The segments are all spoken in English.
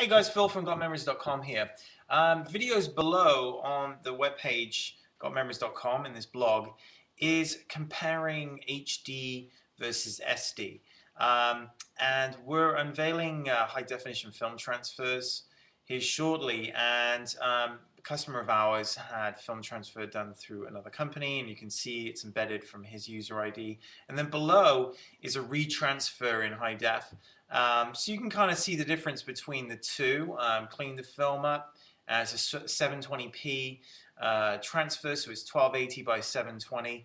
Hey guys, Phil from GotMemories.com here. Um, videos below on the webpage GotMemories.com in this blog is comparing HD versus SD. Um, and we're unveiling uh, high definition film transfers here shortly and um, a customer of ours had film transfer done through another company and you can see it's embedded from his user ID and then below is a retransfer in high def um, so you can kind of see the difference between the two um, clean the film up as a 720p uh, transfer so it's 1280 by 720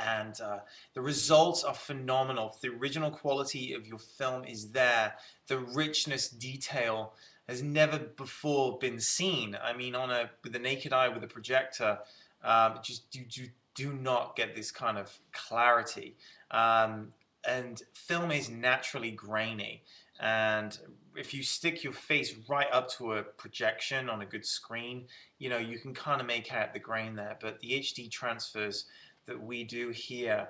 and uh, the results are phenomenal. The original quality of your film is there. The richness, detail has never before been seen. I mean, on a with the naked eye with a projector, um, just you, you do not get this kind of clarity. Um, and film is naturally grainy. And if you stick your face right up to a projection on a good screen, you know, you can kind of make out the grain there. But the HD transfers that we do here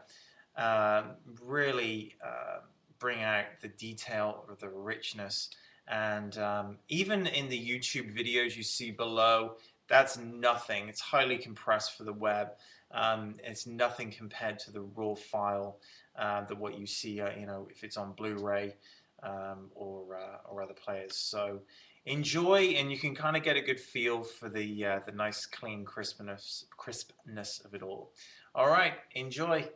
um, really uh, bring out the detail or the richness and um, even in the YouTube videos you see below that's nothing. It's highly compressed for the web. Um, it's nothing compared to the raw file uh, that what you see uh, you know if it's on Blu-ray um, or, uh, or other players. So enjoy and you can kind of get a good feel for the uh, the nice clean crispness crispness of it all. All right enjoy